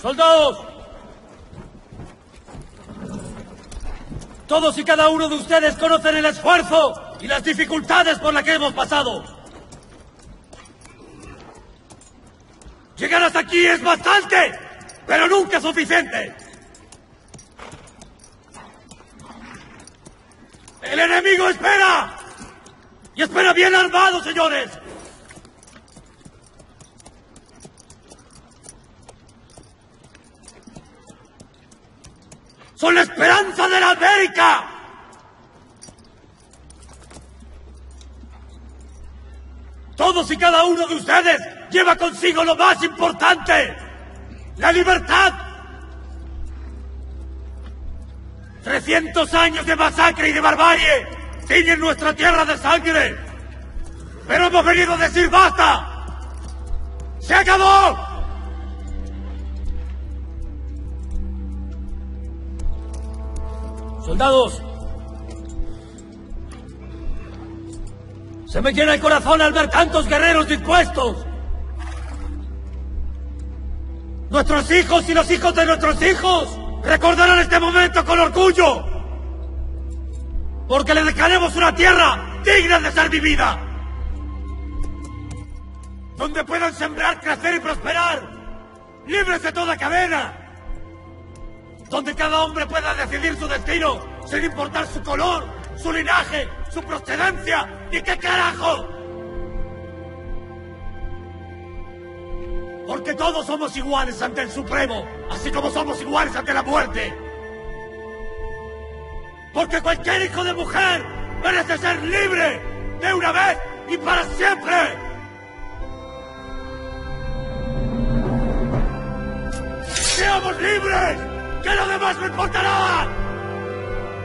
Soldados, todos y cada uno de ustedes conocen el esfuerzo y las dificultades por las que hemos pasado. Llegar hasta aquí es bastante, pero nunca suficiente. El enemigo espera. Y espera bien armado, señores. Son la esperanza de la América. Todos y cada uno de ustedes lleva consigo lo más importante, la libertad. 300 años de masacre y de barbarie tiñen nuestra tierra de sangre. Pero hemos venido a decir basta. ¡Se acabó! Soldados, se me llena el corazón al ver tantos guerreros dispuestos. Nuestros hijos y los hijos de nuestros hijos recordarán este momento con orgullo. Porque le dejaremos una tierra digna de ser vivida. Donde puedan sembrar, crecer y prosperar. Libres de toda cadena. Donde cada hombre pueda decidir su destino sin importar su color, su linaje, su procedencia y qué carajo. Porque todos somos iguales ante el Supremo, así como somos iguales ante la muerte. Porque cualquier hijo de mujer merece ser libre de una vez y para siempre. ¡Seamos libres! ¡Que lo demás no importará!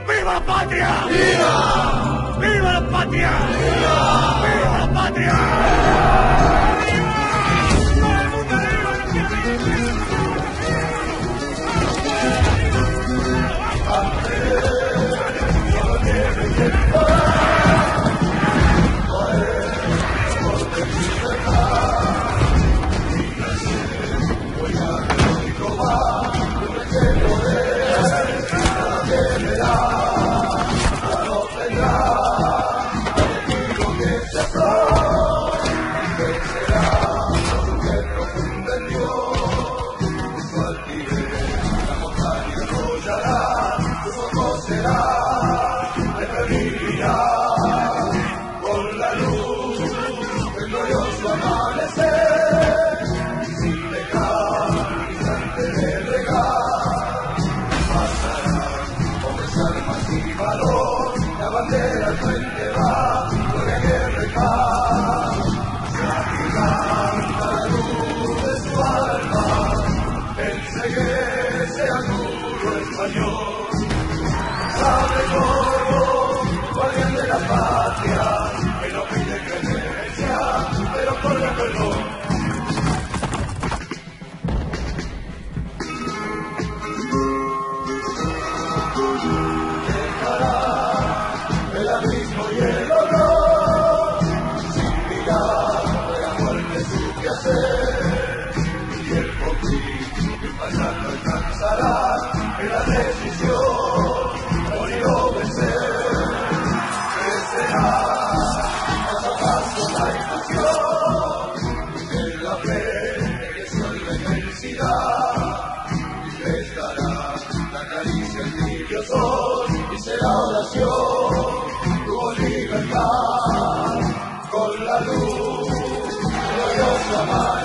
¡Viva la patria! ¡Viva! ¡Viva la patria! ¡Viva! ¡Viva la patria! con la luz gloriosa.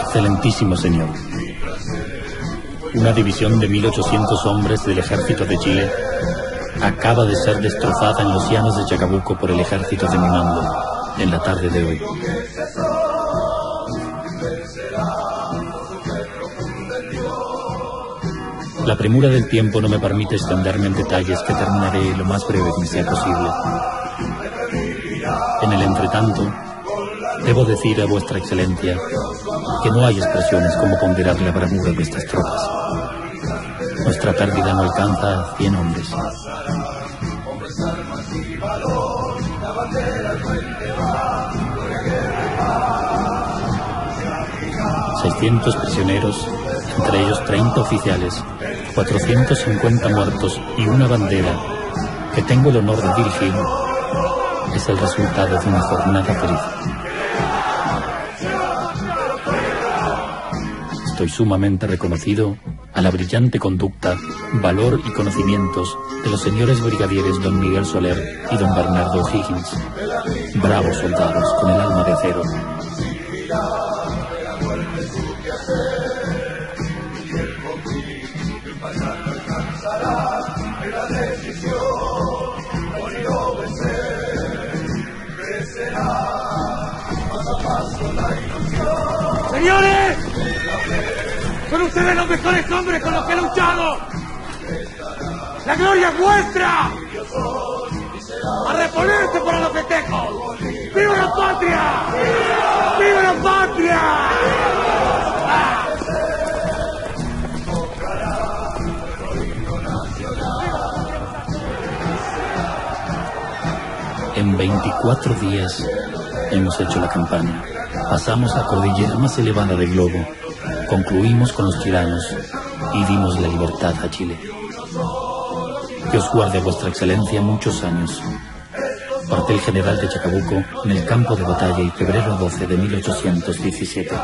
Excelentísimo señor, una división de 1.800 hombres del ejército de Chile acaba de ser destrozada en los llanos de Chacabuco por el ejército de mi mando en la tarde de hoy. La premura del tiempo no me permite extenderme en detalles que terminaré lo más breve que sea posible. En el entretanto, debo decir a vuestra excelencia que no hay expresiones como ponderar la bravura de estas tropas. Nuestra pérdida no alcanza a 100 hombres. 600 prisioneros, entre ellos 30 oficiales, 450 muertos y una bandera que tengo el honor de dirigir, es el resultado de una jornada feliz. Estoy sumamente reconocido a la brillante conducta, valor y conocimientos de los señores brigadieres don Miguel Soler y don Bernardo Higgins, bravos soldados con el alma de acero. ¡Señores! ¡Son ustedes los mejores hombres con los que he luchado! ¡La gloria es vuestra! ¡A reponerse para los festejos! ¡Viva la patria! ¡Viva la patria! En 24 días hemos hecho la campaña. Pasamos la cordillera más elevada del globo, concluimos con los tiranos y dimos la libertad a Chile. Que os guarde vuestra excelencia muchos años. el general de Chacabuco en el campo de batalla y febrero 12 de 1817.